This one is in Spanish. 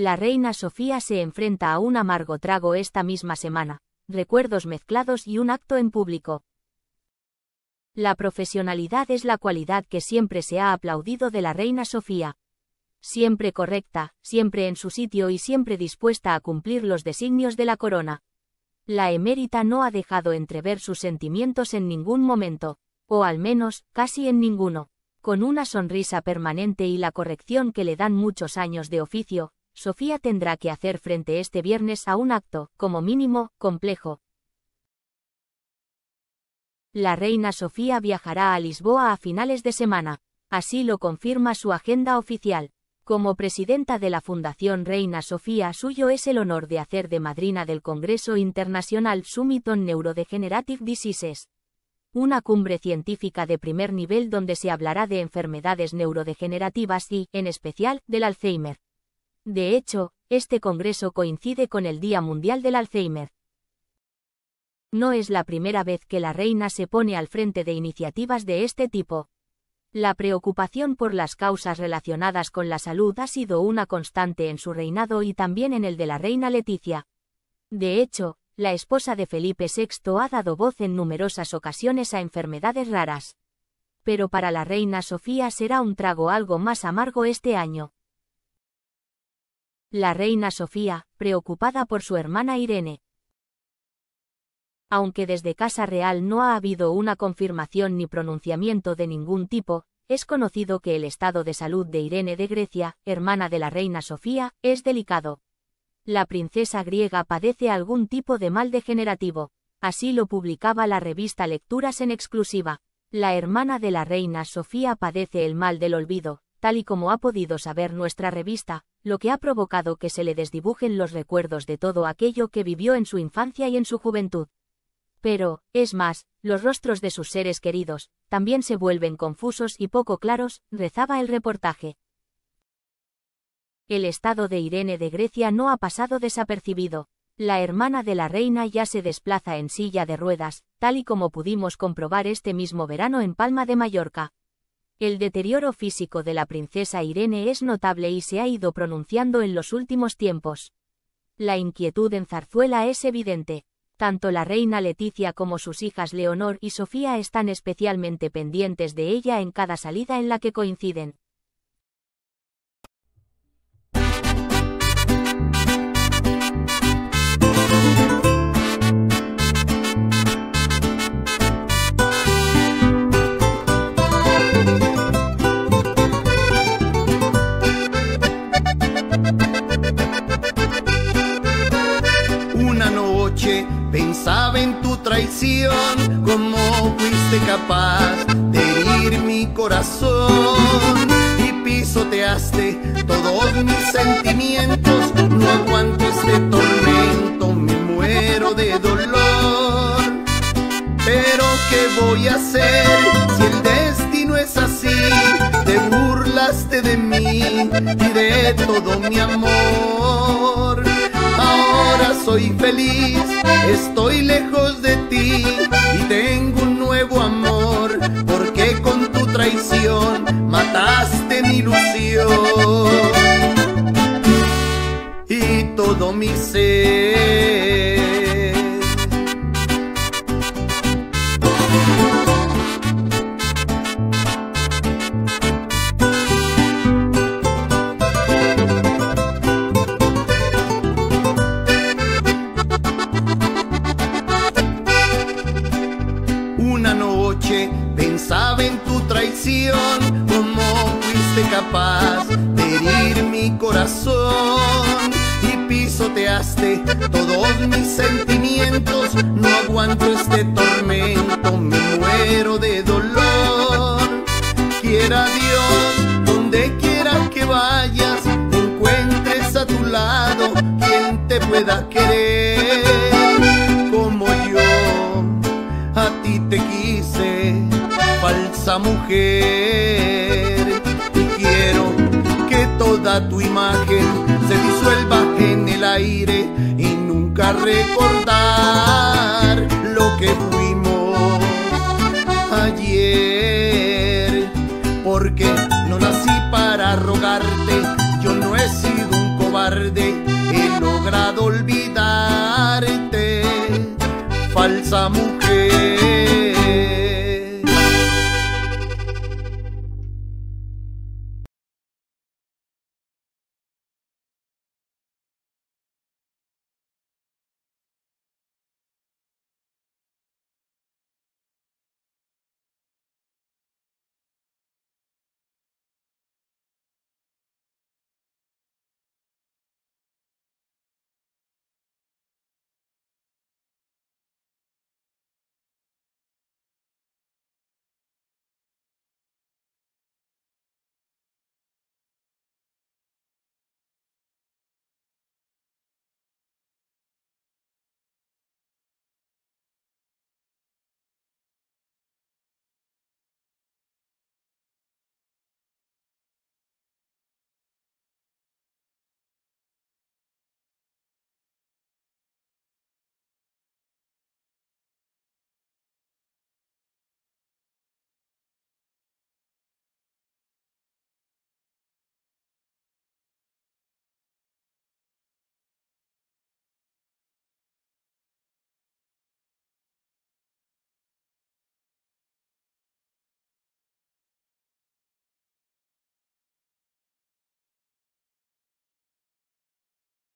La reina Sofía se enfrenta a un amargo trago esta misma semana, recuerdos mezclados y un acto en público. La profesionalidad es la cualidad que siempre se ha aplaudido de la reina Sofía. Siempre correcta, siempre en su sitio y siempre dispuesta a cumplir los designios de la corona. La emérita no ha dejado entrever sus sentimientos en ningún momento, o al menos, casi en ninguno. Con una sonrisa permanente y la corrección que le dan muchos años de oficio, Sofía tendrá que hacer frente este viernes a un acto, como mínimo, complejo. La reina Sofía viajará a Lisboa a finales de semana, así lo confirma su agenda oficial. Como presidenta de la Fundación Reina Sofía suyo es el honor de hacer de madrina del Congreso Internacional Summit on Neurodegenerative Diseases. Una cumbre científica de primer nivel donde se hablará de enfermedades neurodegenerativas y, en especial, del Alzheimer. De hecho, este congreso coincide con el Día Mundial del Alzheimer. No es la primera vez que la reina se pone al frente de iniciativas de este tipo. La preocupación por las causas relacionadas con la salud ha sido una constante en su reinado y también en el de la reina Leticia. De hecho, la esposa de Felipe VI ha dado voz en numerosas ocasiones a enfermedades raras. Pero para la reina Sofía será un trago algo más amargo este año. La reina Sofía, preocupada por su hermana Irene. Aunque desde Casa Real no ha habido una confirmación ni pronunciamiento de ningún tipo, es conocido que el estado de salud de Irene de Grecia, hermana de la reina Sofía, es delicado. La princesa griega padece algún tipo de mal degenerativo. Así lo publicaba la revista Lecturas en exclusiva. La hermana de la reina Sofía padece el mal del olvido, tal y como ha podido saber nuestra revista, lo que ha provocado que se le desdibujen los recuerdos de todo aquello que vivió en su infancia y en su juventud. Pero, es más, los rostros de sus seres queridos, también se vuelven confusos y poco claros, rezaba el reportaje. El estado de Irene de Grecia no ha pasado desapercibido. La hermana de la reina ya se desplaza en silla de ruedas, tal y como pudimos comprobar este mismo verano en Palma de Mallorca. El deterioro físico de la princesa Irene es notable y se ha ido pronunciando en los últimos tiempos. La inquietud en Zarzuela es evidente. Tanto la reina Leticia como sus hijas Leonor y Sofía están especialmente pendientes de ella en cada salida en la que coinciden. Pensaba en tu traición, cómo fuiste capaz de herir mi corazón y pisoteaste todos mis sentimientos. No aguanto este tormento, me muero de dolor. Pero ¿qué voy a hacer si el destino es así? Te burlaste de mí y de todo mi amor soy feliz, estoy lejos de ti y tengo un nuevo amor, porque con tu traición mataste capaz de herir mi corazón y pisoteaste todos mis sentimientos. No aguanto este tormento, me muero de dolor. Quiera Dios, donde quiera que vayas, encuentres a tu lado quien te pueda querer hermosa mujer. Y quiero que toda tu imagen se disuelva en el aire y nunca recordar lo que fuimos ayer. Porque no nací para rogarte, yo no he sido un cobarde, he logrado olvidarte, falsa mujer.